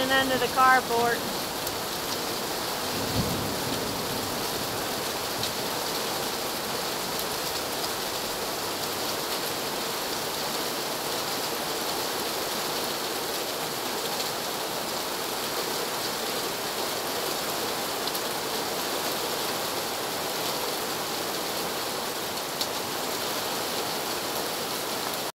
And under the carport.